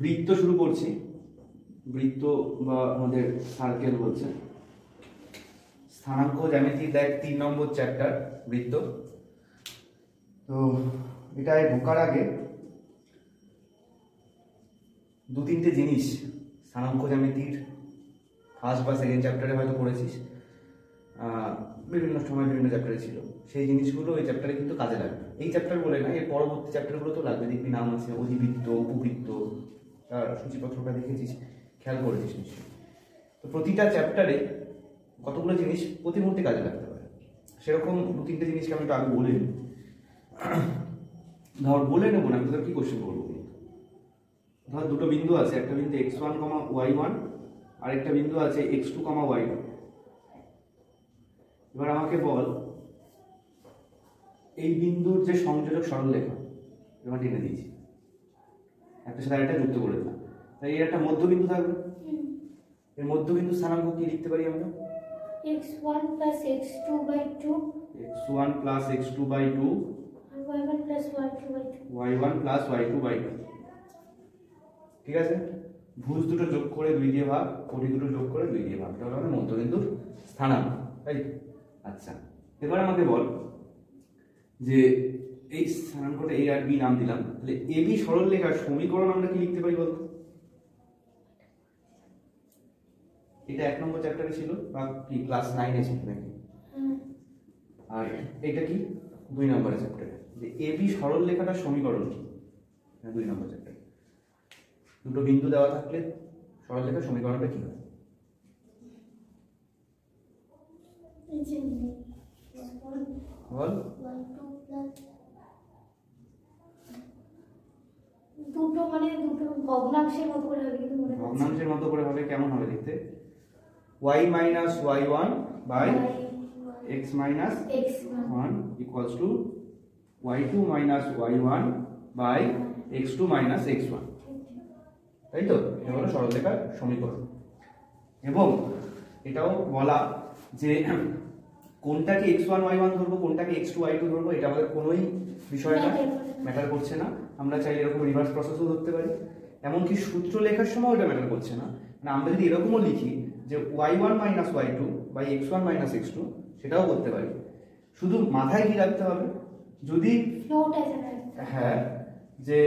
বৃত্ত শুরু করছি। বৃত্ত বা আমাদের সার্কেল বলছে। স্থানাঙ্ক জ্যামিতি দেখ তিন নম্বর চ্যাপ্টার বৃত্ত। তো এটায় ঢোকার আগে দু তিনটে জিনিস স্থানাঙ্ক জ্যামিতির ফার্স্ট বা সেকেন্ড চ্যাপ্টারে হয়তো পড়েছিস। বিভিন্ন সময় বিভিন্ন চ্যাপ্টারে ছিল। সেই জিনিসগুলো এই চ্যাপ্টারে কিন্তু কাজে লাগবে। এই চ্যাপ্টার বলে না এর পরবর্তী চ্যাপ্টারগুলো তো লাগবে। দেখবি নাম আছে, অধিবৃত্ত, উপবৃত্ত। সূচিপত্রটা দেখেছিস, খেয়াল করেছিস নিশ্চয়ই। তো প্রতিটা চ্যাপ্টারে কতগুলো জিনিস প্রতি মুহূর্তে কাজে লাগতে পারে? সেরকম দু তিনটে জিনিসকে আমি একটু আগে বলে নিই ধর, বলে নেব না, আমি তোদের কি কোশ্চেন করব ধর, দুটো বিন্দু আছে, একটা বিন্দু x one comma y one আর একটা বিন্দু আছে x two comma y two এবার আমাকে বল, এই বিন্দুর যে সংযোজক সরলরেখা, এবার টেনে দিয়েছি। একটা সাথে আরেকটা যুক্ত করে দিলাম। তাই এর একটা মধ্যবিন্দু থাকবে। এর মধ্যবিন্দু স্থানাঙ্ক কি লিখতে পারি আমরা? X one plus x two by two x one plus x two by two R y one plus y two by two y one plus y two by two ঠিক আছে? ভুজ দুটো যোগ করে দুই দিয়ে ভাগ কোটি দুটো যোগ করে দুই দিয়ে ভাগ। এটা হলো আমাদের মধ্যবিন্দুর স্থানাঙ্ক। তাই? আচ্ছা। এবার আমাকে বল যে এই স্থানাঙ্কটা এ আর বি নাম দিলাম। তাহলে এ বি সরল লেখার সমীকরণ আমরা কি লিখতে পারি বলতো? এটা এক নম্বর চ্যাপ্টারে ছিল বা কি ক্লাস নাইনে ছিল নাকি? আর এটা কি? দুই নম্বরের চ্যাপ্টারে যে এ বি সরল লেখাটার সমীকরণ কি? দুই নম্বর চ্যাপ্টারে দুটো বিন্দু দেওয়া থাকলে সরল লেখার সমীকরণটা কি হয়? বল ওয়াই টু প্লাস দুটো মানে দুটো ভগ্নাংশের মতো করে হবে কিন্তু মনে ভগ্নাংশের মতো করে হবে কেমন হবে দেখতে? Two y two minus y one by x two minus x one তাই তো? এটা হলো সরলরেখার সমীকরণ। এবং এটাও বলা যে কোনটাকে এক্স ওয়ান ওয়াই ওয়ান ধরবো কোনটাকে এক্স টু ওয়াই টু ধরবো এটা আমাদের কোনোই বিষয় না ম্যাটার করছে না। আমরা চাইলে এরকম রিভার্স প্রসেসও ধরতে পারি। এমনকি সূত্র লেখার সময় ওটা ম্যাটার করছে না। মানে আমরা যদি এরকমও লিখি যে y one minus y two by x one minus x two সেটাও করতে পারি। শুধু মাথায় কি রাখতে হবে? যদি হ্যাঁ যে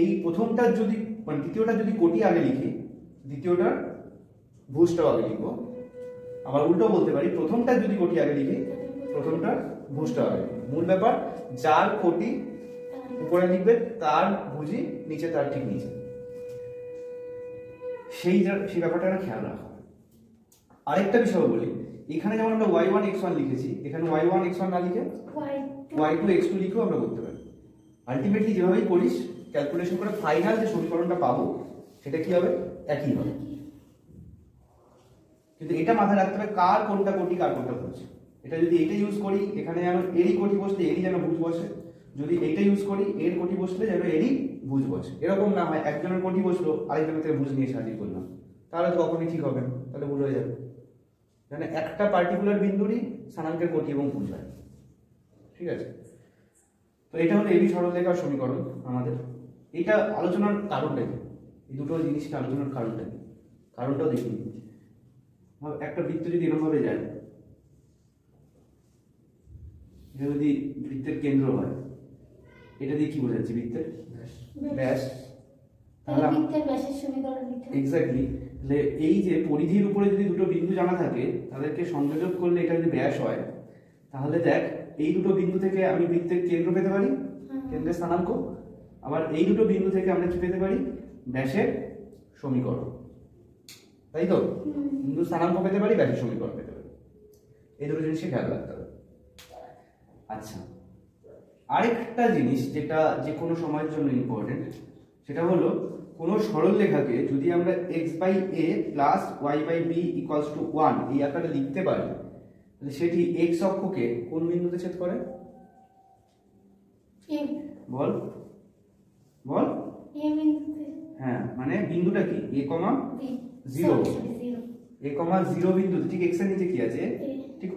এই প্রথমটার যদি মানে দ্বিতীয়টা যদি কোটি আগে লিখি দ্বিতীয়টার ভুজটাও আগে লিখব। আবার উল্টো বলতে পারি প্রথমটার যদি কোটি আগে লিখি প্রথমটার ভুজটাও আগে মূল ব্যাপার যার কোটি উপরে লিখবে তার বুঝি নিচে তার ঠিক নিচে। সেই সেই ব্যাপারটা একটা খেয়াল রাখা। আরেকটা বিষয় বলি এখানে যেমন আমরা ওয়াই ওয়ান এক্স ওয়ান লিখেছি এখানে ওয়াই ওয়ান এক্স ওয়ান না লিখে ওয়াই টু এক্স টু লিখেও আমরা করতে পারি। আলটিমেটলি যেভাবেই করিস ক্যালকুলেশন করে ফাইনাল যে সমীকরণটা পাবো সেটা কি হবে? একই হবে। কিন্তু এটা মাথায় রাখতে হবে কার কোনটা কোটি কার কোনটা ভুজ এটা যদি এইটা ইউজ করি এখানে যেন এরই কোটি বসতে এরই যেন ভুজ বসে যদি এইটা ইউজ করি, এর কোটি বসলে যেন এরই ভুজ বসে। এরকম না হয়, একজনের কোটি বসল, আরেকজনের থেকে ভুজ নিয়ে সাজিয়ে করলাম। তাহলে তো কখনই ঠিক হবে না, তাহলে ভুল হয়ে যাবে। মানে একটা পার্টিকুলার বিন্দুরই স্থানাঙ্কের কোটি এবং ভুজ হয়। ঠিক আছে? তো এটা হলো এবি সরলরেখার সমীকরণ আমাদের। এটা আলোচনার কারণটা কি? এই দুটো জিনিসটা আলোচনার কারণটা কি? কারণটাও দিচ্ছি। একটা বৃত্ত যদি এরকমভাবে যায়, এটা যদি বৃত্তের কেন্দ্র হয় এটা দিয়ে কি বোঝাচ্ছি বৃত্তের? ব্যাস। এক্স্যাক্টলি তাহলে এই যে পরিধির উপরে যদি দুটো বিন্দু জানা থাকে তাদেরকে সংযোজক করলে এটা যদি ব্যাস হয় তাহলে দেখ এই দুটো বিন্দু থেকে আমি বৃত্তের কেন্দ্র পেতে পারি। কেন্দ্রের স্থানাঙ্ক। আবার এই দুটো বিন্দু থেকে আমরা কি পেতে পারি? ব্যাসের সমীকরণ। তাই তো? বিন্দু স্থানাঙ্ক পেতে পারি ব্যাসের সমীকরণ পেতে পারি। এই দুটো জিনিসকে খেয়াল রাখতে হবে। আচ্ছা। আরেকটা জিনিস যেটা যে কোনো সময়ের জন্য ইম্পর্টেন্ট সেটা হলো কোনো সরল লেখাকে যদি আমরা x by a plus y by b equals to one এই আকারে লিখতে পারি তাহলে সেটি এক্স অক্ষকে কোন বিন্দুতে ছেদ করে? বল। বল। হ্যাঁ মানে বিন্দুটা কি? এ কমা জিরো এ কমা জিরো বিন্দুতে ঠিক এক্সের নিচে কি আছে? ঠিক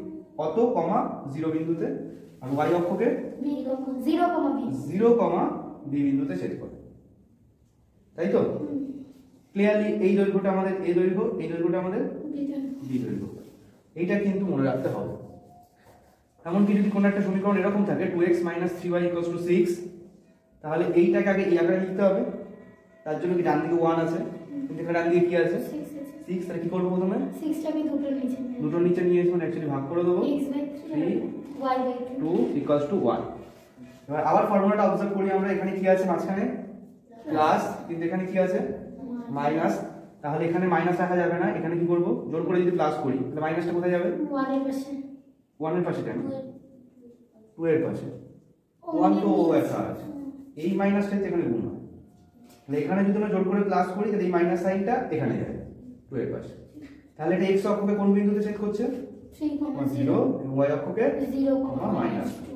অত কমা জিরো বিন্দুতে? আর ওয়াই অক্ষকে? জিরো কমা বি বিন্দুতে ছেদ করে। তাই তো? ক্লিয়ারলি এই দৈর্ঘ্যটা আমাদের এই দৈর্ঘ্য এই দৈর্ঘ্যটা আমাদের বি দৈর্ঘ্য। এইটা কিন্তু মনে রাখতে হবে। এমনকি যদি কোনো একটা সমীকরণ এরকম থাকে two x minus three y equals to six তাহলে এইটাকে আগে এই আকারে লিখতে হবে। তার জন্য কি ডান দিকে ওয়ান আছে? কিন্তু এখানে ডান দিকে কি আছে? সিক্স আছে তাহলে কি করব প্রথমে? সিক্সটা আমি দুটো নিচে দুটো নিচে নিয়ে এসে অ্যাকচুয়ালি ভাগ করে দেবো। By two two two one এবার আবার ফর্মুলাটা অবজার্ভ করি আমরা এখানে কি আছে মাঝখানে? প্লাস কিন্তু এখানে কি আছে? মাইনাস তাহলে এখানে মাইনাস রাখা যাবে না এখানে কি করব? জোর করে যদি প্লাস করি তাহলে মাইনাসটা কোথায় যাবে? ওয়ানের পাশে। ওয়ানের পাশে কেন? টু এর পাশে। ওয়ান তো একটা আছে। এই মাইনাসটা এখানে গুণ হয়। তাহলে এখানে যদি আমরা জোর করে প্লাস করি তাহলে এই মাইনাস সাইনটা এখানে যাবে টু এর পাশে তাহলে এটা এক্স অক্ষকে কোন বিন্দুতে ছেদ করছে? জিরো ওয়াই অক্ষকে মাইনাস টু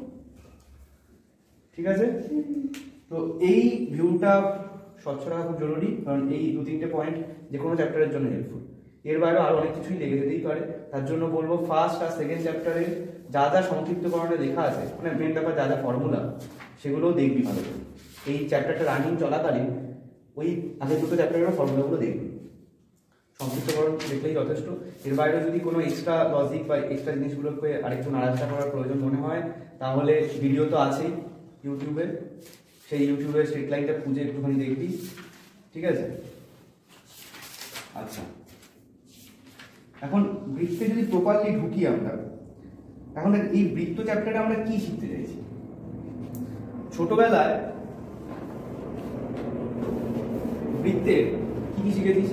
ঠিক আছে? তো এই ভিউটা স্বচ্ছ রাখা খুব জরুরি কারণ এই দু তিনটে পয়েন্ট যে কোনো চ্যাপ্টারের জন্য হেল্পফুল এর বাইরেও আরও অনেক কিছুই লেগে যেতেই পারে। তার জন্য বলব ফার্স্ট আর সেকেন্ড চ্যাপ্টারে যা যা সংক্ষিপ্তকরণে লেখা আছে মানে মেন ব্যাপার যা যা ফর্মুলা সেগুলোও দেখবি ভালো এই চ্যাপ্টারটা রানিং চলাকালীন ওই আগের দুটো চ্যাপ্টারের ফর্মুলাগুলো দেখবি। সংক্ষিপ্তকরণ দেখলেই যথেষ্ট। এর বাইরে যদি কোনো এক্সট্রা লজিক বা এক্সট্রা জিনিসগুলোকে আরেকটু নাড়াচাড়া করার প্রয়োজন মনে হয়, তাহলে ভিডিও তো আছেই ইউটিউবে সেই ইউটিউবে স্ট্রিট লাইনটা খুঁজে একটুখানি দেখবি। ঠিক আছে? আচ্ছা। এখন বৃত্তে যদি প্রপারলি ঢুকি আমরা এখন এই বৃত্ত চ্যাপ্টারে আমরা কি শিখতে চাইছি? ছোটবেলায় বৃত্তের কি কি শিখেছিস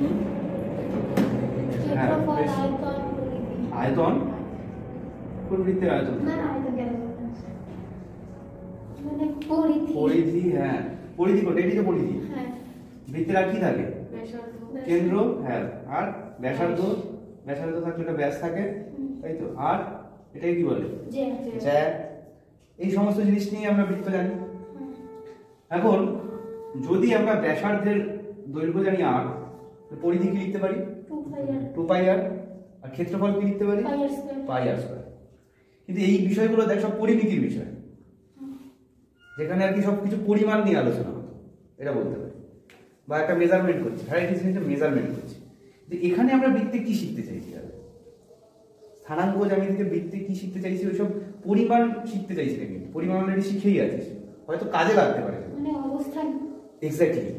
হুম? হ্যাঁ। আয়তন কোন বৃত্তের আয়তন? মানে পরিধি। হ্যাঁ। পরিধি কোনটা? এটি তো পরিধি। হ্যাঁ। বৃত্তের আর কি থাকে? কেন্দ্র হ্যাঁ। আর ব্যাসার্ধ? ব্যাসার্ধ থাকলে একটা ব্যাস থাকে তাই তো? আর এটাকে কি বলে? যে জ্যা এই সমস্ত জিনিস নিয়ে আমরা বৃত্ত জানি। এখন যদি আমরা ব্যাসার্ধের দৈর্ঘ্য জানি আর পরিধি কি লিখতে পারি? টু পাই আর আর ক্ষেত্রফল কি লিখতে পারি? পাই আর স্কয়ার কিন্তু এই বিষয়গুলো দেখ সব পরিমিতির বিষয়। যেখানে আর কি সব কিছু পরিমাণ নিয়ে আলোচনা হতো। এটা বলতে পারি। বা একটা মেজারমেন্ট করছি। হ্যাঁ এটা জিনিসটা মেজারমেন্ট করছি। যে এখানে আমরা বৃত্তে কি শিখতে চাইছি আর? স্থানাঙ্ক জ্যামিতিতে বৃত্তে কি শিখতে চাইছি? ওইসব পরিমাণ শিখতে চাইছি না কিন্তু পরিমাণ অলরেডি শিখেই আছিস হয়তো কাজে লাগতে পারে। মানে অবস্থান। এক্স্যাক্টলি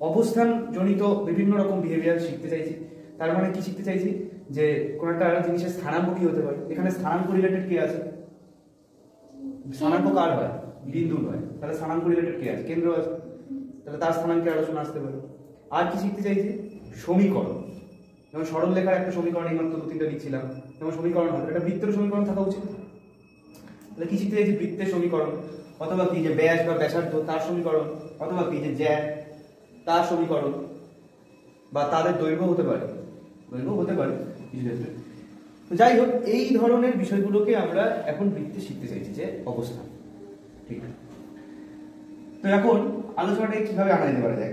অবস্থান জনিত বিভিন্ন রকম বিহেভিয়ার শিখতে চাইছি। তার মানে কি শিখতে চাইছি? যে কোন একটা জিনিসের স্থানাঙ্ক কি হতে পারে। এখানে স্থানাঙ্ক রিলেটেড কি আছে? স্থানাঙ্ক কার হয়? বিন্দুর হয়। তাহলে স্থানাঙ্ক রিলেটেড কি আছে? কেন্দ্র আছে। তাহলে তার স্থানাঙ্কের আলোচনা আসতে পারে। আর কি শিখতে চাইছি? সমীকরণ। যেমন সরল লেখার একটা সমীকরণ এইমাত্র দু তিনটা লিখছিলাম। যেমন সমীকরণ হয়। একটা বৃত্তের সমীকরণ থাকা উচিত। তাহলে কি শিখতে চাইছি? বৃত্তের সমীকরণ। অথবা কি যে ব্যাস বা ব্যাসার্ধ, তার সমীকরণ। অথবা কি যে জ্যা। তার সমীকরণ বা তাদের দৈর্ঘ্য হতে পারে। দৈর্ঘ্য হতে পারে কিছু ক্ষেত্রে। তো যাই হোক এই ধরনের বিষয়গুলোকে আমরা এখন বৃত্তে শিখতে চাইছি যে অবস্থান। ঠিক তো এখন আলোচনাটা কীভাবে আনা যেতে পারে দেখ।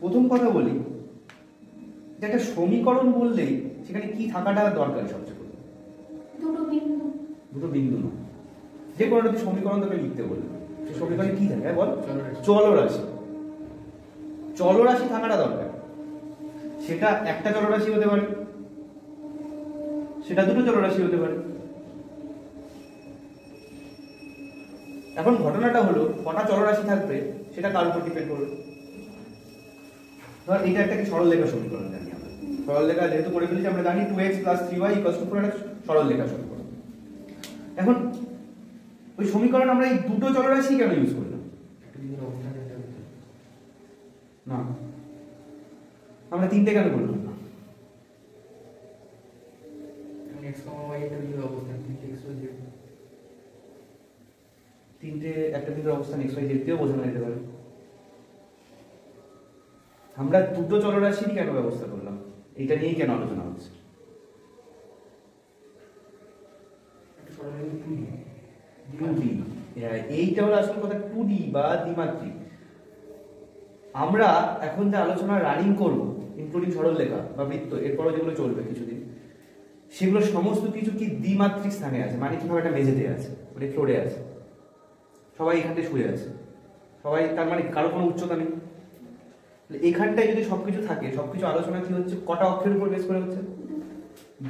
প্রথম কথা বলি যে একটা সমীকরণ বললেই সেখানে কি থাকাটা দরকারি সবচেয়ে প্রথম? দুটো বিন্দু। দুটো বিন্দু না যে কোনো একটা সমীকরণ তোকে লিখতে বলবে। সে সমীকরণে কি থাকে? হ্যাঁ, বল চলরাশি। চলরাশি থাকাটা দরকার। সেটা একটা চলরাশি হতে পারে। সেটা দুটো চলরাশি হতে পারে। এখন ঘটনাটা হলো, কটা চলরাশি থাকবে সেটা কার উপর ডিপেন্ড করবে? ধর এটা একটা সরল লেখা সমীকরণ জানি আমরা। সরল লেখা যেহেতু করে ফেলেছি, আমরা জানি two x plus three y equals two একটা সরল লেখা সমীকরণ। এখন ওই সমীকরণ আমরা এই দুটো চলরাশি কেন ইউজ করলাম না। আমরা তিনটে কেন করলাম না। তিনটে একটা বিন্দুর অবস্থান এক্স ওয়াই জেড দিয়েও বোঝানো যেতে পারে। আমরা দুটো চলরাশিরই কেন ব্যবস্থা করলাম? এটা নিয়েই কেন আলোচনা হচ্ছে? ডি এইটা হলো আসল কথা টু ডি বা দ্বিমাত্রিক। আমরা এখন যে আলোচনা রানিং করব ইনক্লুডিং সরল লেখা বা বৃত্ত, এরপরও যেগুলো চলবে কিছুদিন, সেগুলো সমস্ত কিছু কি দ্বিমাত্রিক স্থানে আছে? মানে কীভাবে একটা মেঝেতে আছে? মানে ফ্লোরে আছে? সবাই এখানে শুয়ে আছে। সবাই, তার মানে কারও কোনো উচ্চতা নেই। এখানটায় যদি সবকিছু থাকে, সবকিছু আলোচনা কি হচ্ছে? কটা অক্ষের উপর বেশ করে হচ্ছে?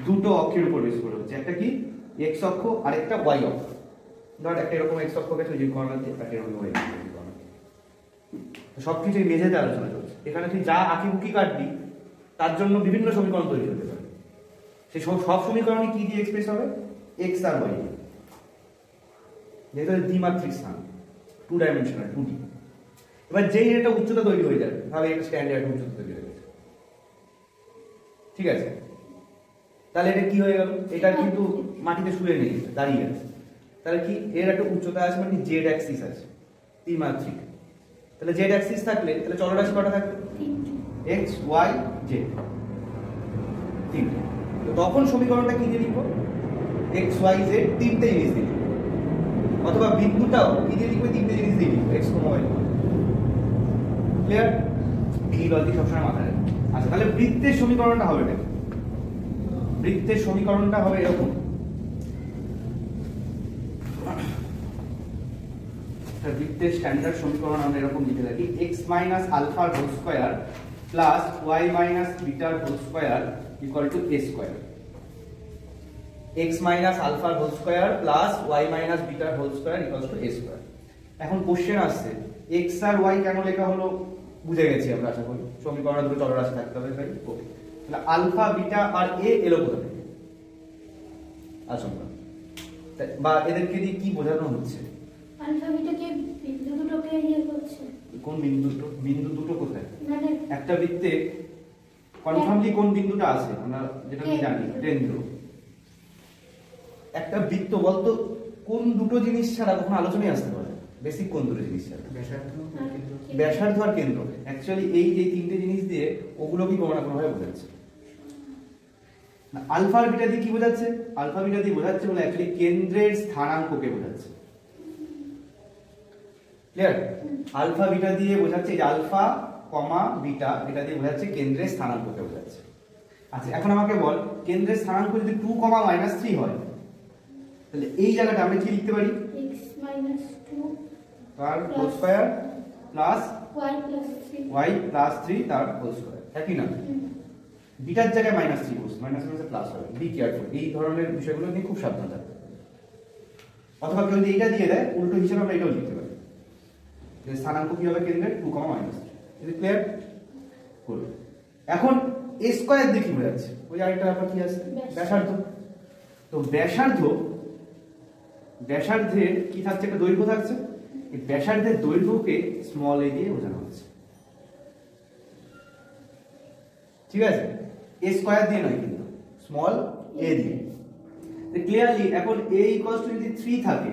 দুটো অক্ষের উপর বেশ করে হচ্ছে। একটা কি? এক্স অক্ষ আর একটা ওয়াই অক্ষ। ধর একটা এরকম এক্স অক্ষ যে কর্নার দিয়ে একটা এরকম ওয়াই অক্ষ সবকিছু মেঝেতে আলোচনা চলছে। এখানে তুই যা আঁকি বুকি কাটবি তার জন্য বিভিন্ন সমীকরণ তৈরি হতে পারে। সেই সব সব সমীকরণে কি দিয়ে এক্সপ্রেস হবে? এক্স আর ওয়াই যেহেতু দ্বিমাত্রিক স্থান টু ডাইমেনশনাল টু ডি এবার যেই একটা উচ্চতা তৈরি হয়ে যাবে তাহলে একটা স্ট্যান্ডার্ড উচ্চতা তৈরি হয়ে গেছে ঠিক আছে? তাহলে এটা কি হয়ে গেল? এটা কিন্তু মাটিতে শুয়ে নেই এটা, দাঁড়িয়ে আছে। তাহলে কি? এর একটা উচ্চতা আছে মানে জেড অ্যাক্সিস আছে ত্রিমাত্রিক তাহলে জেড অ্যাক্সিস থাকলে তাহলে চলরাশি কটা থাকবে? এক্স ওয়াই জেড তিনটে। তো তখন সমীকরণটা কি দিয়ে লিখব? এক্স ওয়াই জেড তিনটে জিনিস দিয়ে লিখব। অথবা বিন্দুটাও কি দিয়ে লিখবে? তিনটে জিনিস দিয়ে লিখব এক্স ওয়াই ক্লিয়ার এই লজিক সবসময় মাথায় রাখবে। আচ্ছা তাহলে বৃত্তের সমীকরণটা হবে না বৃত্তের সমীকরণটা হবে এরকম একটা বৃত্তের স্ট্যান্ডার্ড সমীকরণ আমরা এরকম লিখে থাকি। এক্স মাইনাস আলফার whole square plus y minus bitter whole square equal to a square x minus আলফার whole square plus y minus bitter whole square equal to a square এখন কোশ্চেন আসছে এক্স আর ওয়াই কেন লেখা হলো? বুঝে গেছি আমরা আশা করি। সমীকরণ দুটো চলরাশি থাকতে হবে তাই ওকে তাহলে আলফা বিটা আর এ এলো কোথা থেকে তা- বা এদেরকে দিয়ে কি বোঝানো হচ্ছে? আলফাবিটাকে বিন্দু দুটোকে ইয়ে করছে? কোন বিন্দু দুটো? বিন্দু দুটো কোথায়? মানে একটা বৃত্তে কনফার্মলি কোন বিন্দুটা আছে? আমরা যেটা আমি জানি কেন্দ্র। একটা বৃত্ত বলতো কোন দুটো জিনিস ছাড়া কখনো আলোচনায় আসতে পারে? বেসিক কোন দুটো জিনিস ছাড়া? ব্যাসার্ধ আর কেন্দ্র। অ্যাকচুয়ালি এই যে তিনটে জিনিস দিয়ে ওগুলোকেই কোনো না কোনোভাবে বোঝাচ্ছে? না, আলফা আর বিটা দিয়ে কি বোঝাচ্ছে? আলফা বিটা দিয়ে বোঝাচ্ছে বলে অ্যাকচুয়ালি কেন্দ্রের স্থানাঙ্ককে বোঝাচ্ছে। ক্লিয়ার আলফা বিটা দিয়ে বোঝাচ্ছে যে আলফা কমা বিটা এটা দিয়ে বোঝাচ্ছে কেন্দ্রের স্থানাঙ্ককে বোঝাচ্ছে। আচ্ছা এখন আমাকে বল কেন্দ্রের স্থানাঙ্ক যদি টু কমা মাইনাস থ্রি হয় তাহলে এই জায়গাটা আমরা কি লিখতে পারি? তার whole square plus y plus three তার হোল স্কয়ার একই না? বিটার জায়গায় মাইনাস থ্রি মাইনাস মাইনাসে প্লাস হবে। বি কেয়ারফুল এই ধরনের বিষয়গুলো নিয়ে খুব সাবধান থাকবে অথবা কেউ যদি এইটা দিয়ে দেয় উল্টো হিসেবে আমরা এটাও লিখতে স্থানাঙ্ক কি হবে কেন্দ্রের? Two comma minus three. Clear good এখন এ স্কয়ার দিয়ে কি বোঝাচ্ছে ওই আরেকটা ব্যাপার কি আছে? ব্যাসার্ধ। তো ব্যাসার্ধ ব্যাসার্ধের কি থাকছে? একটা দৈর্ঘ্য থাকছে। এই ব্যাসার্ধের দৈর্ঘ্যকে স্মল এ দিয়ে বোঝানো হচ্ছে। ঠিক আছে? এ স্কয়ার দিয়ে নয় কিন্তু। Small a. দিয়ে। ক্লিয়ারলি এখন এ ইকুয়ালস টু যদি 3 থাকে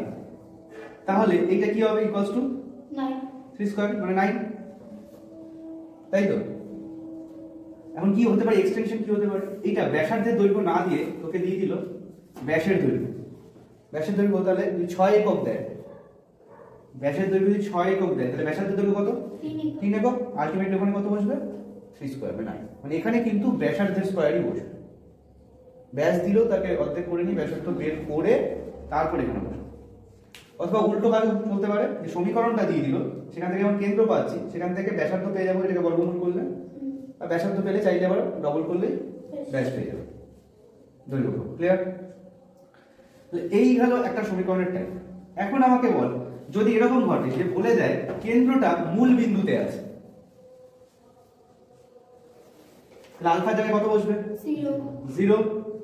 তাহলে এটা কি হবে ইকুয়ালস টু নাইন 3 স্কয়ার মানে 9 তাই তো? এখন কি হতে পারে? এক্সটেনশন কি হতে পারে? এটা ব্যাসার্ধের দৈর্ঘ্য না দিয়ে তোকে দিয়ে দিল ব্যাসের দৈর্ঘ্য। ব্যাসের দৈর্ঘ্য তাহলে 6 একক দেয় ব্যাসের দৈর্ঘ্য যদি 6 একক দেয় তাহলে ব্যাসার্ধের দৈর্ঘ্য কত? তিন একক। আলটিমেট ওখানে কত বসবে? থ্রি স্কোয়ার নাইন মানে এখানে কিন্তু ব্যাসার্ধের স্কোয়ারই বসবে। ব্যাস দিলেও তাকে অর্ধেক করে নিয়ে ব্যাসার্ধ বের করে তারপর এখানে বসবে। অথবা উল্টো ভাবে বলতে পারে? যে সমীকরণটা দিয়ে দিল। সেখান থেকে আমরা কেন্দ্র পাচ্ছি। সেখান থেকে ব্যাসার্ধ পেয়ে যাব এটাকে বর্গমূল করলে। আর ব্যাসার্ধ পেলে চাইলে আবার ডবল করলেই ব্যাস পেয়ে যাবে। দৈর্ঘ্য ক্লিয়ার এই হলো একটা সমীকরণের টাইপ এখন আমাকে বল যদি এরকম ঘটে যে বলে দেয় কেন্দ্রটা মূল বিন্দুতে আছে আলফার জায়গায় কত বসবে? জিরো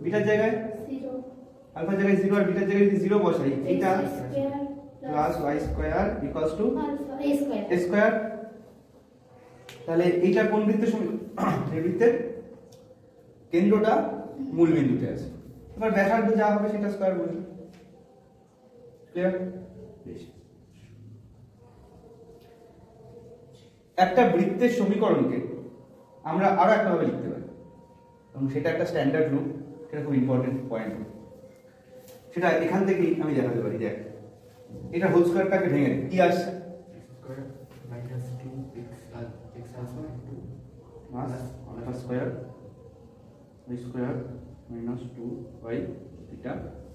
বিটার জায়গায়? আলফার জায়গায় জিরো আর বিটার জায়গায় যদি জিরো বসাই এটা square plus y square equals to square তাহলে এইটা কোন বৃত্তের এই বৃত্তের কেন্দ্রটা মূল বিন্দুতে আছে। এবার ব্যাসার্ধ যা হবে সেটা স্কোয়ার বসবে ক্লিয়ার একটা বৃত্তের সমীকরণকে আমরা আরও একটা ভাবে লিখতে পারি। এবং সেটা একটা স্ট্যান্ডার্ড রূপ সেটা খুব ইম্পর্টেন্ট পয়েন্ট সেটা এখান থেকেই আমি দেখাতে পারি দেখ। এটা হোল স্কোয়ারটাকে ভেঙে। কি আসছে? Minus 2 x al- x alpha 2 mass alpha square y square minus two y beta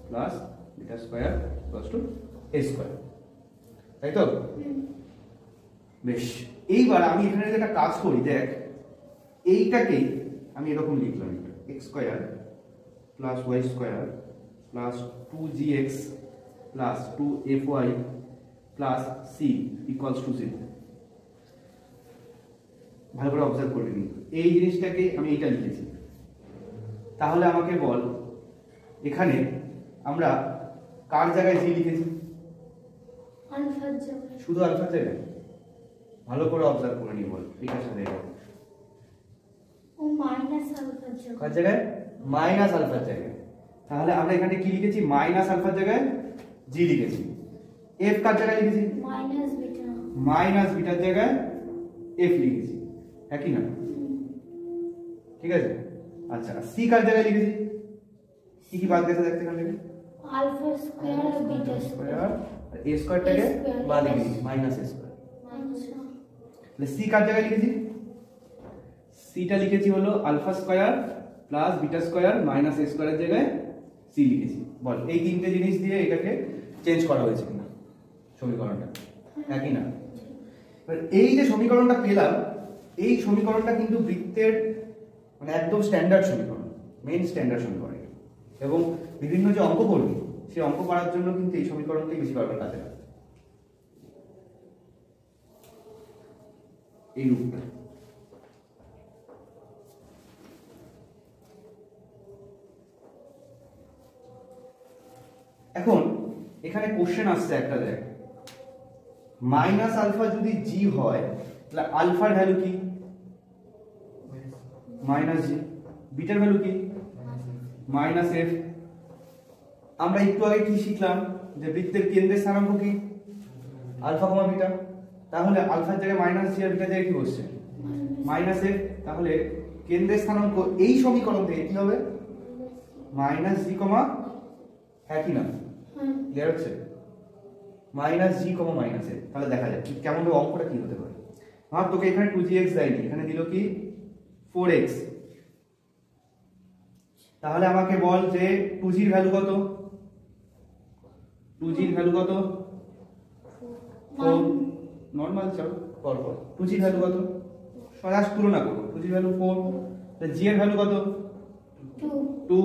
plus beta square plus two a square তাই তো? বেশ। এইবার আমি এখানে একটা কাজ করি, দেখ, এইটাকেই আমি এরকম লিখলাম। X square plus y square plus two g x plus two f y plus c equals to zero ভালো করে অবজার্ভ করবে কিন্তু এই জিনিসটাকে আমি এইটা লিখেছি। তাহলে আমাকে বল এখানে আমরা কার জায়গায় জি লিখেছি? শুধু আলফার জায়গায়? ভালো করে অবজার্ভ করে নিয়ে বল এটার সাথে এটা। কার জায়গায়? মাইনাস আলফার জায়গায়। তাহলে আমরা এখানে কি লিখেছি? মাইনাস আলফার জায়গায়? জি লিখেছি। এফ কার জায়গায় লিখেছি? মাইনাস বিটা মাইনাস বিটার জায়গায় এফ লিখেছি। একই না? ঠিক আছে? আচ্ছা সি কার জায়গায় লিখেছি? কি কি বাদ গেছে দেখতে এখান থেকে? আলফা স্কোয়ার আর বিটা স্কোয়ার স্কোয়ার এ স্কোয়ারটাকে বাদ. লিখেছি মাইনাস এ স্কোয়ার তাহলে সি কার জায়গায় লিখেছি? সিটা লিখেছি হলো alpha square plus beta square minus a স্কোয়ারের জায়গায় সি লিখেছি। বল এই তিনটে জিনিস দিয়ে এটাকে চেঞ্জ করা হয়েছে কিনা সমীকরণটা? একই না? এবার এই যে সমীকরণটা পেলাম এই সমীকরণটা কিন্তু বৃত্তের মানে একদম স্ট্যান্ডার্ড সমীকরণ মেইন স্ট্যান্ডার্ড সমীকরণ এবং বিভিন্ন যে অঙ্ক করবি সেই অঙ্ক করার জন্য কিন্তু এই সমীকরণটাই বেশি পারবে কাজে লাগবে এই রূপটা। এখন এখানে কোশ্চেন আসছে একটা দেখ মাইনাস আলফা যদি জি হয়, তাহলে আলফার ভ্যালু কি? মাইনাস জি বিটার ভ্যালু কি? মাইনাস এফ আমরা একটু আগে কি শিখলাম? যে বৃত্তের কেন্দ্রের স্থানাঙ্ক কি? আলফা কমা বিটা তাহলে আলফার জায়গায় মাইনাস জি আর বিটার জায়গায় কি বসছে? মাইনাস এফ তাহলে কেন্দ্রের স্থানাঙ্ক এই সমীকরণ থেকে কি হবে? মাইনাস জি কমা একই না। হ্যাঁ ক্লিয়ার হচ্ছে? মাইনাস জি কমা মাইনাস এ তাহলে দেখা যায় কি- কেমন ভাবে অঙ্কটা কি হতে পারে। ভাব তোকে এখানে টু জি এক্স দেয়নি। এখানে দিল কি? ফোর এক্স তাহলে আমাকে বল যে টু জির ভ্যালু কত? টু জির ভ্যালু কত? নর্মাল চল পর পর টু জির ভ্যালু কত? সরাস তুলনা করব টু জির ভ্যালু ফোর তাহলে জি এর ভ্যালু কত? টু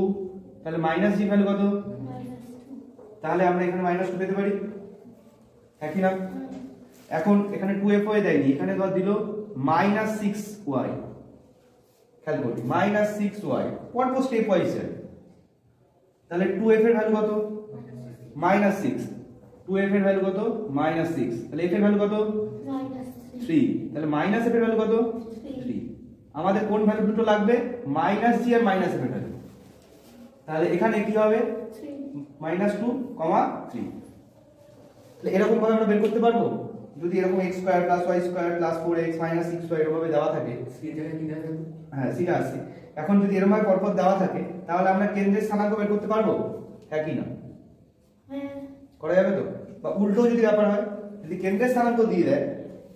তাহলে মাইনাস জি ভ্যালু কত? তাহলে আমরা এখানে মাইনাস টু পেতে পারি। একই না? এখন এখানে টু এফ ওয়াই দেয়নি, এখানে ধর দিল মাইনাস সিক্স ওয়াই খেয়াল করি minus six y was step y sir তাহলে টু এফ এর ভ্যালু কত? মাইনাস সিক্স টু এফ এর ভ্যালু কত? মাইনাস সিক্স তাহলে এফ এর ভ্যালু কত? থ্রি তাহলে মাইনাস এফ এর ভ্যালু কত? থ্রি আমাদের কোন ভ্যালু দুটো লাগবে? মাইনাস জি আর মাইনাস এফ এর ভ্যালু তাহলে এখানে কি হবে? Minus two comma three. এরকম ভাবে আমরা বের করতে পারব? যদি এরকম x square plus y square plus four x minus six y এরকম ভাবে দেওয়া থাকে হ্যাঁ সেটা আছে। এখন যদি এরকম ভাবে পরপর দেওয়া থাকে তাহলে আমরা কেন্দ্রের স্থানাঙ্ক বের করতে পারব? হ্যাঁ কি না? হ্যাঁ। করা যাবে তো? বা উল্টো যদি ব্যাপার হয় যদি কেন্দ্রের স্থানাঙ্ক দিয়ে দেয়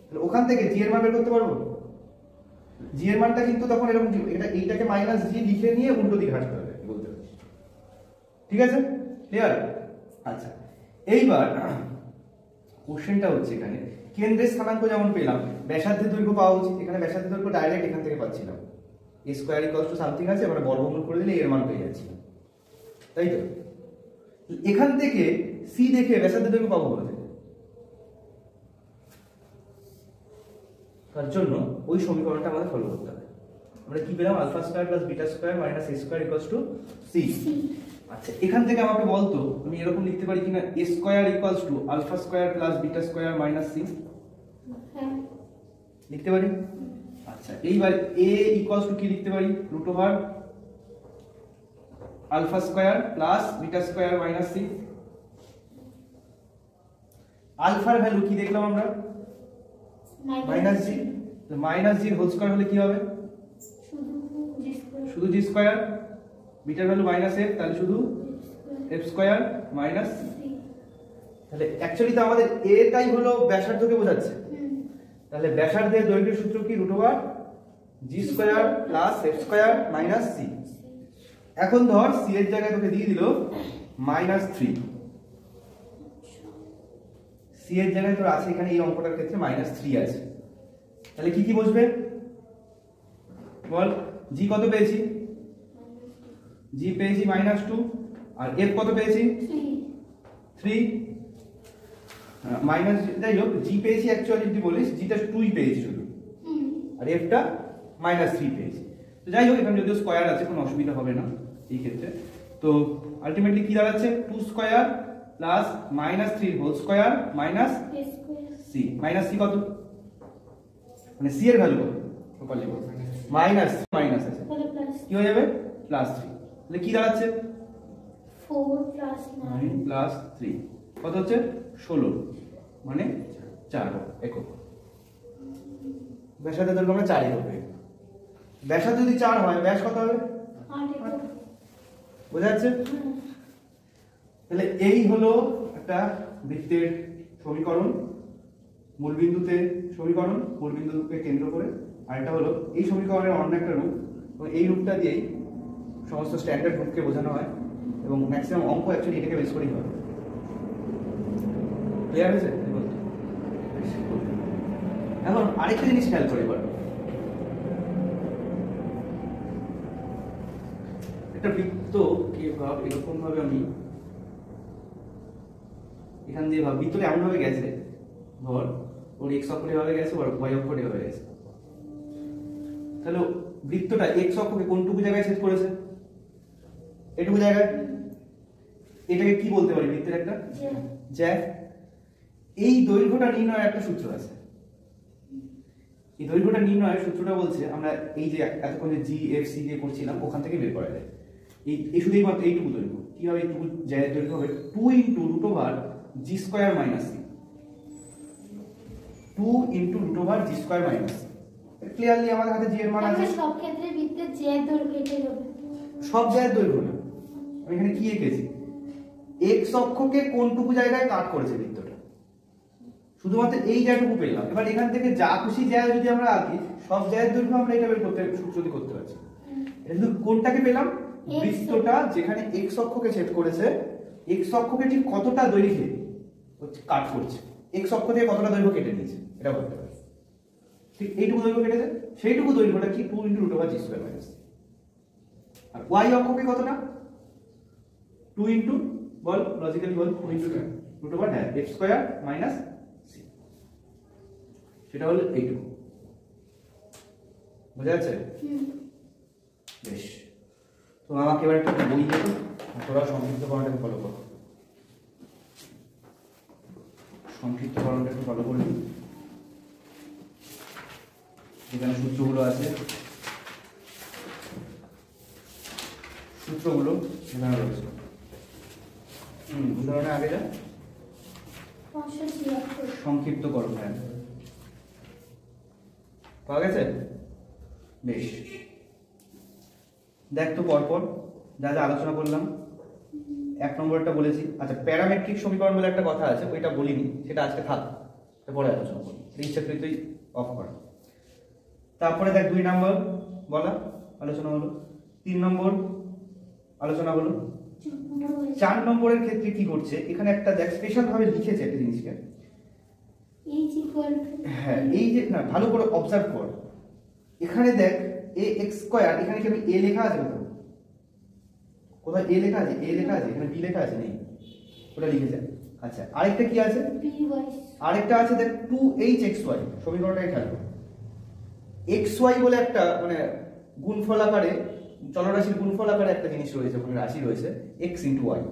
তাহলে ওখান থেকে জি এর মান বের করতে পারব? জি এর মানটা কিন্তু তখন এরকম এটা এইটাকে মাইনাস জি লিখে নিয়ে উল্টো দিকে হাঁটতে হবে বলতে ঠিক আছে? ক্লিয়ার আচ্ছা। এইবার কোশ্চেনটা হচ্ছে এখানে, কেন্দ্রের স্থানাঙ্ক যেমন পেলাম, ব্যাসার্ধের দৈর্ঘ্য পাওয়া উচিত। এখানে ব্যাসার্ধের দৈর্ঘ্য ডাইরেক্ট এখান থেকে পাচ্ছিলাম। A square equals to something আছে এবার বর্গমূল করে দিলে এর মান পেয়ে যাচ্ছি। তাই তো? এখান থেকে সি দেখে ব্যাসার্ধের দৈর্ঘ্য পাবো থেকে? তার জন্য ওই সমীকরণটা আমাদের ফলো করতে হবে। আমরা কি পেলাম? Alpha square plus beta square minus a square equals to c আচ্ছা এখান থেকে আমাকে বলতো আমি এরকম লিখতে পারি কিনা? A square equals to alpha square plus beta square minus c লিখতে পারি? আচ্ছা এইবার এ ইকুয়ালস টু কি লিখতে পারি? Root over alpha square plus beta square minus c আলফার ভ্যালু কি দেখলাম আমরা? মাইনাস জি মাইনাস জির হোল স্কয়ার হলে কি হবে? শুধু জি স্কয়ার বিটার ভ্যালু মাইনাস এফ তাহলে শুধু এফ স্কোয়ার মাইনাস তাহলে অ্যাকচুয়ালি তো আমাদের এটাই হলো ব্যাসার্ধকে বোঝাচ্ছে। তাহলে ব্যাসার্ধের দৈর্ঘ্যের সূত্র কি root over g square plus f square minus c এখন ধর সি এর জায়গায় তোকে দিয়ে দিল মাইনাস থ্রি সি এর জায়গায় তোর আছে এখানে এই অঙ্কটার ক্ষেত্রে মাইনাস থ্রি আছে। তাহলে কি কি বসবে? বল জি কত পেয়েছি? জি পেয়েছি মাইনাস টু আর এফ কত পেয়েছি? থ্রি মাইনাস যাই হোক জি পেয়েছি অ্যাকচুয়ালি যদি বলিস জিটা টুই পেয়েছি শুধু। আর এফটা মাইনাস থ্রি পেয়েছি। তো যাই হোক এখানে যদিও স্কোয়ার আছে কোনো অসুবিধা হবে না এই ক্ষেত্রে। তো আলটিমেটলি কি দাঁড়াচ্ছে? Two square plus minus three whole square minus c minus c কত? মানে সি এর ভ্যালু কত? মাইনাস মাইনাস আছে। কি হয়ে যাবে? প্লাস থ্রি তাহলে কি দাঁড়াচ্ছে? Four plus nine nine plus three কত হচ্ছে? ষোলো। মানে চার। একক। ব্যাসার্ধ দৈর্ঘ্য আমরা চারই হবে। ব্যাসার্ধ যদি চার হয় ব্যাস কত হবে? আট একক। বোঝা যাচ্ছে। তাহলে এই হলো একটা বৃত্তের সমীকরণ মূলবিন্দুতে সমীকরণ মূলবিন্দুকে কেন্দ্র করে। আর এটা হলো এই সমীকরণের অন্য একটা রূপ। এবং এই রূপটা দিয়েই সমস্ত স্ট্যান্ডার্ড রূপকে বোঝানো হয় এবং ম্যাক্সিমাম অঙ্ক অ্যাকচুয়ালি এটাকে বেস করেই হয়। ক্লিয়ার হয়েছে? এখন আরেকটা জিনিস খেয়াল করে এবার। একটা বৃত্ত কে ভাব এরকম ভাবে আমি এখান দিয়ে ভাব বৃত্তটা এমন ভাবে গেছে, ধর, ওর এক্স অক্ষরে ভাবে গেছে ওর ওয়াই অক্ষরে ভাবে গেছে। তাহলে বৃত্তটা এক্স অক্ষকে কোনটুকু জায়গায় ছেদ করেছে? এটুকু জায়গায় এটাকে কি বলতে পারি বৃত্তের একটা? যে জ্যাক এই দৈর্ঘ্যটা নির্ণয়ের একটা সূত্র আছে। এই দৈর্ঘ্যটা নির্ণয়ের সূত্রটা বলছে আমরা এই যে এতক্ষণ যে জি এফ সি দিয়ে করছিলাম ওখান থেকে বের করা যায়। এই এই শুধু মাত্র এইটুকু দৈর্ঘ্য। কি হবে এইটুকু জ্যায়ের দৈর্ঘ্য হবে? Two into root over g square minus c two into root over g square minus clearly আমাদের হাতে জি এর মান আছে। সব ক্ষেত্রে বৃত্তের যে দৈর্ঘ্য এটাই হবে। সব জায়গায় দৈর্ঘ্য না। আমি এখানে কি এঁকেছি? এক্স অক্ষকে কোনটুকু জায়গায় কাট করেছে বৃত্তটা? শুধুমাত্র এই জায়গাটুকু পেলাম। এবার এখান থেকে যা খুশি জায়গা যদি আমরা আঁকি সব জায়গার দৈর্ঘ্য আমরা এটা বের করতে সূত্র করতে পারছি। শুধু কোনটাকে পেলাম? বৃত্তটা যেখানে এক্স অক্ষকে ছেদ করেছে এক্স অক্ষকে ঠিক কতটা দৈর্ঘ্যে কাট করছে? এক্স অক্ষ থেকে কতটা দৈর্ঘ্য কেটে নিয়েছে? এটা বলতে পারি ঠিক এইটুকু দৈর্ঘ্য কেটেছে? সেইটুকু দৈর্ঘ্যটা কি two into root over g square minus আর ওয়াই অক্ষকে কতটা? টু ইন্টু বল লজিক্যালি বল টু ইন্টু রুট ওভার হ্যাঁ এক্স স্কোয়ার মাইনাস সি সেটা হলো এইটুকু। বোঝা যাচ্ছে? বেশ। তো আমাকে এবার একটা বই দেবো তোরা সংক্ষিপ্ত করাটাকে ফলো করো। সংক্ষিপ্ত করণটা একটু ফলো করবি যেখানে সূত্রগুলো আছে। সূত্রগুলো এখানে রয়েছে। হুম আগে যা সংক্ষিপ্ত করো হ্যাঁ। পাওয়া গেছে? বেশ। দেখ তো পরপর, যা যা আলোচনা করলাম। এক নম্বরটা বলেছি। আচ্ছা প্যারামেট্রিক সমীকরণ বলে একটা কথা আছে, ওইটা বলিনি, সেটা আজকে থাক। পরে আলোচনা করি এটা ইচ্ছাকৃতই অফ করা। তারপরে দেখ দুই নম্বর, বলা, আলোচনা হলো। তিন নম্বর, আলোচনা হলো। চার নম্বরের ক্ষেত্রে কি করছে? এখানে একটা দেখ স্পেশাল ভাবে লিখেছে একটা জিনিসকে। হ্যাঁ এই যে না ভালো করে অবজার্ভ কর। এখানে দেখ এ এক্স স্কোয়ার এখানে কি আমি এ লেখা আছে কোথাও? কোথাও এ লেখা আছে? এ লেখা আছে? এখানে বি লেখা আছে? নেই। ওটা লিখেছে। আচ্ছা আরেকটা কি আছে? আরেকটা আছে দেখ টু এইচ এক্স ওয়াই সমীকরণটাকে খেয়াল এক্স ওয়াই বলে একটা মানে গুণফল আকারে চলরাশির গুণফল আকারে একটা জিনিস রয়েছে ওখানে রাশি রয়েছে এক্স ইন্টু ওয়াই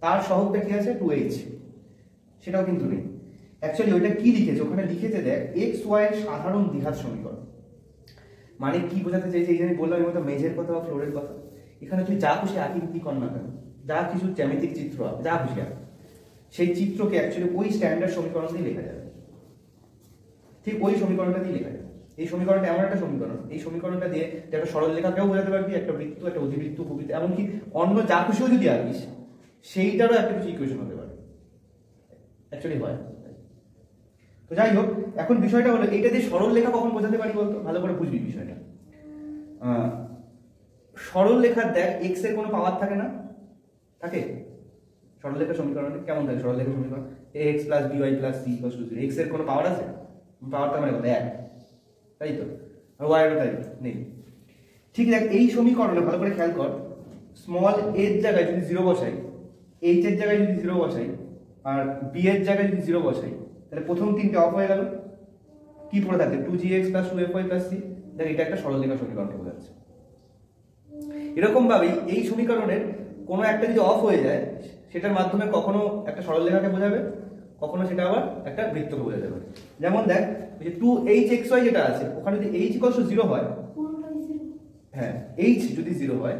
তার সহগটা কি আছে? টু এইচ সেটাও কিন্তু নেই। অ্যাকচুয়ালি ওইটা কি লিখেছে? ওখানে লিখেছে দেখ এক্স ওয়াই এর সাধারণ দ্বিঘাত সমীকরণ। মানে কি বোঝাতে চাইছে? এই যে বললাম, এর মতো মেঝের কথা বা ফ্লোরের কথা। এখানে তুই যা খুশি আঁকি কি কর না কেন? যা কিছু জ্যামিতিক চিত্র যা খুশি আঁক। সেই চিত্রকে অ্যাকচুয়ালি ওই স্ট্যান্ডার্ড সমীকরণ দিয়ে লেখা যাবে। ঠিক ওই সমীকরণটা দিয়ে লেখা যাবে। এই সমীকরণটা এমন একটা সমীকরণ। এই সমীকরণটা দিয়ে তুই একটা সরল লেখাকেও বোঝাতে পারবি, একটা বৃত্ত, একটা অধিবৃত্ত উপবৃত্ত এমনকি অন্য যা খুশিও যদি আঁকিস, সেইটারও একটা কিছু ইকুয়েশন হতে পারে। অ্যাকচুয়ালি হয়। তো যাই হোক, এখন বিষয়টা হলো, এইটা দিয়ে সরল লেখা কখন বোঝাতে পারি বলতো? ভালো করে বুঝবি বিষয়টা। সরল লেখার দেখ এক্সের কোনো পাওয়ার থাকে না? থাকে? সরল লেখার সমীকরণে কেমন থাকে সরল লেখার সমীকরণ? X plus b y plus c equal to zero এক্সের কোনো পাওয়ার আছে? পাওয়ারটা মানে এক। তাই তো? আর ওয়াইয়েরও তাই, নেই। ঠিক দেখ, এই সমীকরণে ভালো করে খেয়াল কর স্মল এর জায়গায় যদি জিরো বসাই এইচ এর জায়গায় যদি জিরো বসাই, আর বি এর জায়গায় যদি জিরো বসাই, তাহলে প্রথম তিনটে অফ হয়ে গেল। কি পড়ে থাকে two g x plus two f y plus c দেখ, এটা একটা সরলরেখা বোঝাচ্ছে। এরকম ভাবেই এই সমীকরণের কোনো একটা যদি অফ হয়ে যায়, সেটার মাধ্যমে কখনো একটা সরলরেখাকে বোঝাবে, কখনো সেটা আবার একটা বৃত্তকে বোঝাতে পারে। যেমন দেখ যে টু এইচ এক্স ওয়াই যেটা আছে, ওখানে যদি এইচ ইকলস জিরো হয় হ্যাঁ এইচ যদি জিরো হয়,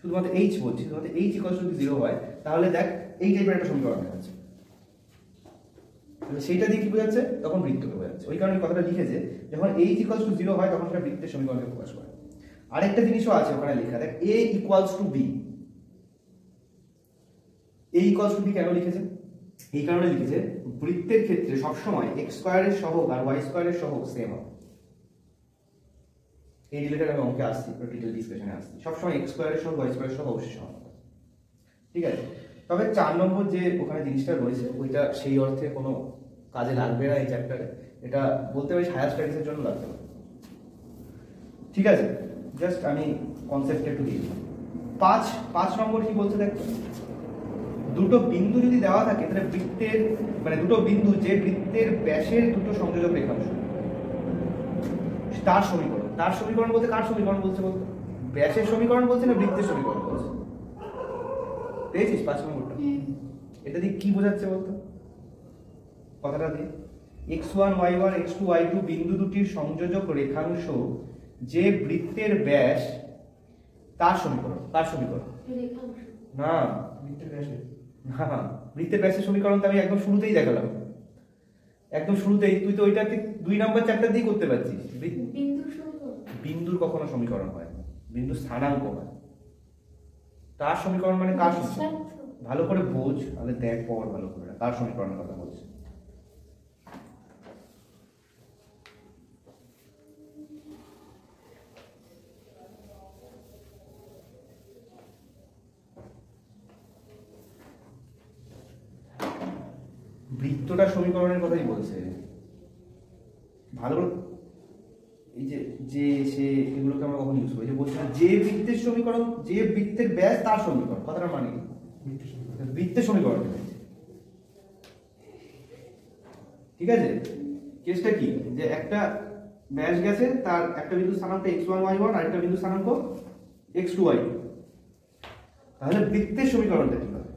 শুধুমাত্র এইচ বলছি, শুধুমাত্র এইচ ইকলস যদি জিরো হয়, তাহলে দেখ এই টাইপের একটা সমীকরণ আছে। সেইটা দিয়ে কি বোঝাচ্ছে? তখন বৃত্তকে বোঝাচ্ছে। ওই কারণে কথাটা লিখেছে, যখন এইচ ইকলস টু জিরো হয়, তখন সেটা বৃত্তের সমীকরণকে প্রকাশ করে। আরেকটা জিনিসও আছে ওখানে লেখা, দেখ a equals to b a equals to b কেন লিখেছে? এই কারণে লিখেছে, বৃত্তের ক্ষেত্রে সবসময় এক্স স্কোয়ারের সহগ আর ওয়াই স্কোয়ারের সহগ সেম হবে। এই রিলেটেড আমি অঙ্কে আসছি ডিটেল ডিসকাশনে আসছি। সবসময় এক্স স্কোয়ারের সঙ্গে ওয়াই স্কোয়ারের সঙ্গে অবশ্যই সমান হবে। ঠিক আছে? তবে চার নম্বর যে ওখানে জিনিসটা রয়েছে, ওইটা সেই অর্থে কোনো কাজে লাগবে না এই চ্যাপ্টারে এটা বলতে পারি হায়ার স্টাডিজের জন্য লাগতে পারে ঠিক আছে? জাস্ট আমি কনসেপ্টটা একটু দিই পাঁচ পাঁচ নম্বর কি বলছে দেখো? দুটো বিন্দু যদি দেওয়া থাকে তাহলে বৃত্তের মানে দুটো বিন্দু যে বৃত্তের ব্যাসের দুটো সংযোজক রেখাংশ। তার সমীকরণ। তার সমীকরণ বলতে কার সমীকরণ বলছে বলতো? ব্যাসের সমীকরণ বলছে না বৃত্তের সমীকরণ বলছে? পেয়েছিস পাঁচ নম্বরটা? এটা দিয়ে কি বোঝাচ্ছে বলতো? কথাটা দিয়ে। X one y one x two y two বিন্দু দুটির সংযোজক রেখাংশ যে বৃত্তের ব্যাস তার সমীকরণ। তার সমীকরণ? না বৃত্তের ব্যাসে না বৃত্তের ব্যাসের সমীকরণ তো আমি একদম শুরুতেই দেখালাম। একদম শুরুতেই। তুই তো ওইটাকে দুই নাম্বার চ্যাপ্টার দিয়ে করতে পারছিস। বিন্দুর কখনো সমীকরণ হয় বিন্দু স্থানাঙ্ক হয়। তার সমীকরণ মানে কার ভালো করে বোঝ আমি দেখ পর ভালো করে। কার সমীকরণের কথা বলছে বৃত্তটা সমীকরণের কথাই বলছে ভালো করে এই যে যে সে এগুলোকে আমরা কখন ইউজ করি যে বলছে না, যে বৃত্তের সমীকরণ যে বৃত্তের ব্যাস তার সমীকরণ। কথাটা মানে কি? বৃত্তের সমীকরণ। ঠিক আছে? কেসটা কি? যে একটা ব্যাস গেছে তার একটা বিন্দু স্থানাঙ্ক এক্স ওয়ান ওয়াই ওয়ান আরেকটা বিন্দু স্থানাঙ্ক এক্স টু ওয়াই তাহলে বৃত্তের সমীকরণটা কি হবে।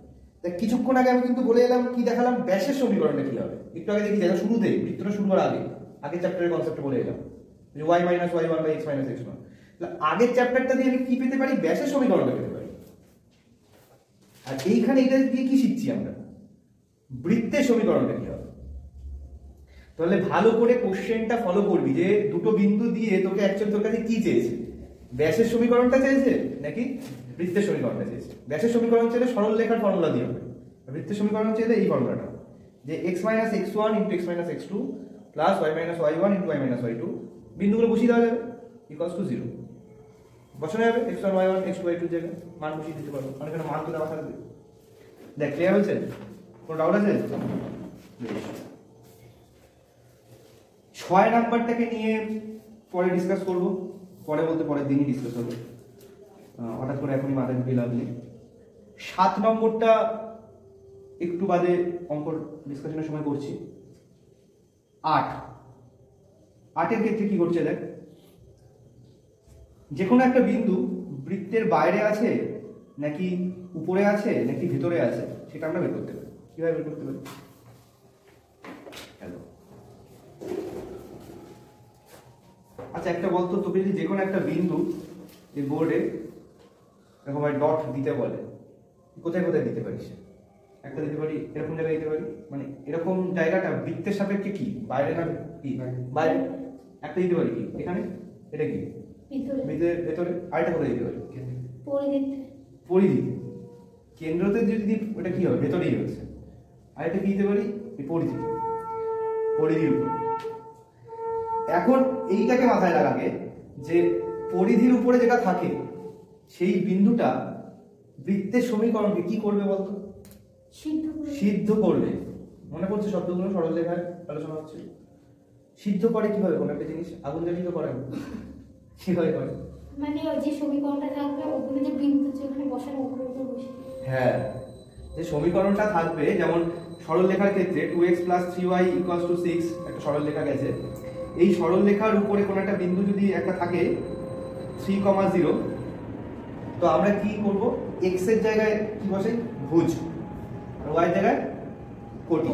দেখ কিছুক্ষণ আগে আমি কিন্তু বলে এলাম কি দেখালাম? ব্যাসের সমীকরণটা কি হবে। একটু আগে দেখি দেখা শুরুতে বৃত্তটা শুরু করার আগে। আগের চ্যাপ্টারের কনসেপ্টটা বলে এলাম। যে y minus y one by x minus x one আগের চ্যাপ্টারটা দিয়ে আমি কি পেতে পারি? ব্যাসের সমীকরণটা পেতে পারি। আর এইখানে এটা দিয়ে কি শিখছি আমরা? বৃত্তের সমীকরণটা কি হবে? তাহলে ভালো করে কোশ্চেনটা ফলো করবি যে দুটো বিন্দু দিয়ে তোকে অ্যাকচুয়ালি তোর কাছে কি চেয়েছে? ব্যাসের সমীকরণটা চেয়েছে নাকি বৃত্তের সমীকরণটা চেয়েছে? ব্যাসের সমীকরণ চাইলে সরল লেখার ফর্মুলা দিয়ে হবে। বৃত্তের সমীকরণ চাইলে এই ফর্মুলাটা যে x minus x one into x minus x two plus y minus y one into y minus y two বিন্দুগুলো বসিয়ে দেওয়া যাবে। ইকস টু জিরো বসানো যাবে x one y one x y two জায়গায় মান বসিয়ে দিতে পারব। অনেক মান তো দেওয়া থাকবে দেখ ক্লিয়ার হয়েছে? কোনো ডাউট আছে। ছয় নাম্বারটাকে নিয়ে পরে ডিসকাস করব। পরে বলতে পরের দিনই ডিসকাস হবে। হঠাৎ করে এখনই মাথায় ঢুকে লাভ নেই। সাত নম্বরটা একটু বাদে অঙ্ক ডিসকাশনের সময় করছি। আট। আটের ক্ষেত্রে কি করছে দেখ? যে কোনো একটা বিন্দু বৃত্তের বাইরে আছে নাকি উপরে আছে নাকি ভিতরে আছে সেটা আমরা বের করতে পারি। কীভাবে বের করতে পারি? হ্যালো আচ্ছা একটা বলতো তোকে যদি যে কোনো একটা বিন্দু এই বোর্ডে এরকম ডট দিতে বলে কোথায় কোথায় দিতে পারিস? একটা দিতে পারি এরকম জায়গায় দিতে পারি? মানে এরকম জায়গাটা বৃত্তের সাপেক্ষে কি? বাইরে না কি? বাইরে। বাইরে? একটা দিতে পারি কি? এখানে? এটা কি? ভিতরে। ভেতরে আরেকটা কোথায় দিতে পারি। পরিধিতে। পরিধিতে। কেন্দ্রতে যদি ওটা কি হবে? ভেতরেই হচ্ছে আরেকটা কি দিতে পারি? পরিধি পরিধির উপর। এখন এইটাকে মাথায় রাখাকে যে পরিধির উপরে যেটা থাকে সেই বিন্দুটা বৃত্তের সমীকরণকে কি করবে বলতো? সিদ্ধ করে করবে। মনে করছে শব্দগুলো? সরল লেখায় আলোচনা হচ্ছে। সিদ্ধ করে কীভাবে কোনো একটা জিনিস? আগুন জ্বালিয়ে করে। কীভাবে করে মানে যে সমীকরণটা থাকবে হ্যাঁ যে সমীকরণটা থাকবে, যেমন সরল লেখার ক্ষেত্রে two x plus three y equals two six একটা সরল লেখা গেছে। এই সরল লেখার উপরে কোনো একটা বিন্দু যদি একটা থাকে থ্রি কমা জিরো তো আমরা কি করব? এক্সের জায়গায় কি বসে? ভুজ। আর ওয়াই জায়গায় কোটি।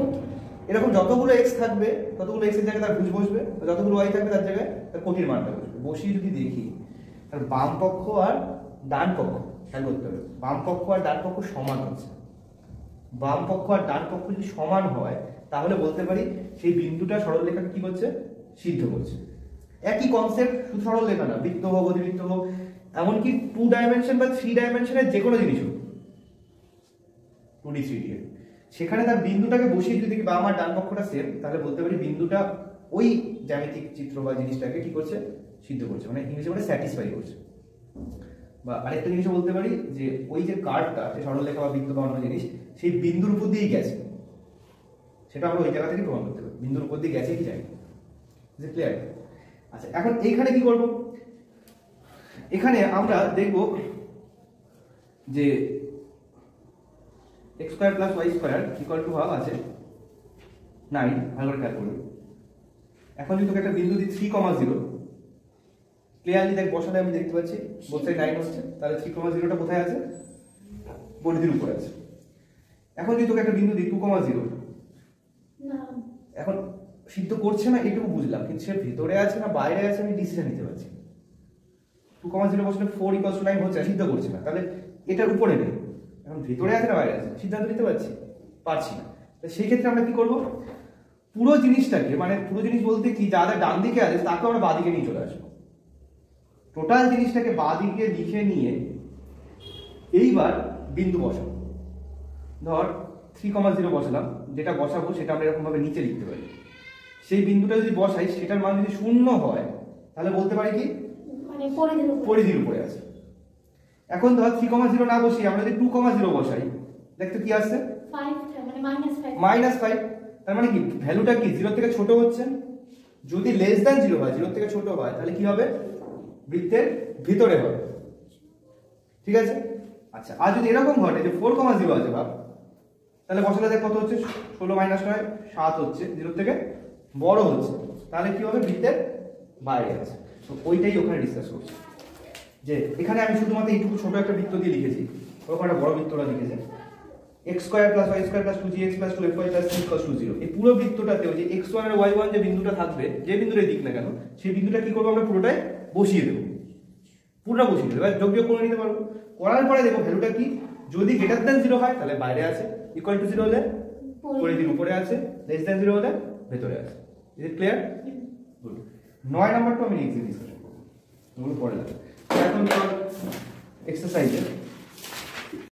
এরকম যতগুলো এক্স থাকবে, ততগুলো এক্সের জায়গায় তার ভুজ বসবে যতগুলো ওয়াই থাকবে তার জায়গায় তার কোটির মানটা বসবে বসিয়ে যদি দেখি তার বাম পক্ষ আর ডান পক্ষ, খেয়াল করতে হবে। বাম পক্ষ আর ডান পক্ষ সমান হচ্ছে। বাম পক্ষ আর ডান পক্ষ যদি সমান হয়, তাহলে বলতে পারি সেই বিন্দুটা সরল লেখা কি করছে? সিদ্ধ করছে। একই কনসেপ্ট শুধু সরল লেখা না, বৃত্ত হোক অধিবৃত্ত হোক, এমনকি টু ডাইমেনশন বা থ্রি ডাইমেনশনের যে কোনো জিনিস হোক। টু ডি থ্রি সেখানে তার বিন্দুটাকে বসিয়ে যদি বা আমার ডান পক্ষটা সেম তাহলে বলতে পারি বিন্দুটা ওই জ্যামিতিক চিত্র বা জিনিসটাকে কি করছে? সিদ্ধ করছে মানে ইংরেজি বলে স্যাটিসফাই করছে। বা আরেকটা জিনিসও বলতে পারি যে, ওই যে কার্ডটা সে সরলরেখা বা বৃত্ত বা অন্য জিনিস, সেই বিন্দুর উপর দিয়েই গেছে। সেটা আমরা ওই জায়গা থেকে প্রমাণ করতে পারি। বিন্দুর উপর দিয়ে গেছে কি যাই যে ক্লিয়ার আচ্ছা এখন এইখানে কি করব? এখানে আমরা দেখব যে x square plus y square equal to half আছে? নাইন ভালো করে খেয়াল করবে এখন যদি তোকে একটা বিন্দু দিই থ্রি কমা জিরো ক্লিয়ারলি দেখ বসালে আমি দেখতে পাচ্ছি বোধ নাইন হচ্ছে তাহলে থ্রি কমা জিরোটা কোথায় আছে? পরিধির উপরে আছে। এখন যদি তোকে একটা বিন্দু দিই টু কমা জিরো এখন সিদ্ধ করছে না এটুকু বুঝলাম কিন্তু সে ভিতরে আছে না বাইরে আছে আমি ডিসিশন নিতে পারছি। টু কমা জিরো বসলে ফোর ইকস টু নাইন হচ্ছে সিদ্ধ করছে না। তাহলে এটার উপরে নেই। এখন ভিতরে আছে না বাইরে আছে? সিদ্ধান্ত নিতে পারছি পারছি না। সেই ক্ষেত্রে আমরা কি করব? পুরো জিনিসটাকে মানে পুরো জিনিস বলতে কি যা যা ডান দিকে আছে তাকে আমরা বাদিকে নিয়ে চলে আসব। টোটাল জিনিসটাকে বাদিকে লিখে নিয়ে এইবার বিন্দু বসাবো। ধর থ্রি কমা জিরো বসালাম যেটা বসাবো সেটা আমরা এরকমভাবে নিচে লিখতে পারি। সেই বিন্দুটা যদি বসাই সেটার মান যদি শূন্য হয় তাহলে বলতে পারি কি? মানে পরিধির উপরে। আছে। এখন ধর থ্রি কমা জিরো না বসিয়ে আমরা যদি টু কমা জিরো বসাই দেখতে কি আসছে? মাইনাস ফাইভ মাইনাস ফাইভ তার মানে কি? ভ্যালুটা কি? জিরো থেকে ছোট হচ্ছে। যদি লেস দ্যান জিরো হয় জিরো থেকে ছোট হয় তাহলে কি হবে? বৃত্তের ভিতরে হবে। ঠিক আছে? আচ্ছা আর যদি এরকম ঘটে যে ফোর কমা জিরো আছে ভাব তাহলে বসালে দেখ কত হচ্ছে? ষোলো মাইনাস নয় সাত হচ্ছে জিরো থেকে বড় হচ্ছে। তাহলে কি হবে? বৃত্তের বাইরে আছে। তো ওইটাই ওখানে ডিসকাস করছি। যে এখানে আমি শুধুমাত্র এইটুকু ছোট একটা বৃত্ত দিয়ে লিখেছি। ওখানে বড় বৃত্তটা লিখেছে x square plus y square plus two g x plus two f y plus three plus two zero এই পুরো বৃত্তটাতেও যে এক্স ওয়ান আর ওয়াই ওয়ান যে বিন্দুটা থাকবে, যে বিন্দুটাই দিক না কেন, সেই বিন্দুটা কি করব আমরা পুরোটাই বসিয়ে দেবো। পুরোটা বসিয়ে দেবো। এবার যোগ যোগ করে নিতে পারব। করার পরে দেখো ভ্যালুটা কি? যদি গ্রেটার দেন জিরো হয় তাহলে বাইরে আছে। ইকুয়াল টু জিরো হলে পরিধির উপরে আছে। লেস দেন জিরো হলে ভেতরে আছে। ইজ ক্লিয়ার গুড নয় নাম্বারটা আমি লিখছি ডিসকাশন করব। পরে লাগবে এখন তোর এক্সারসাইজে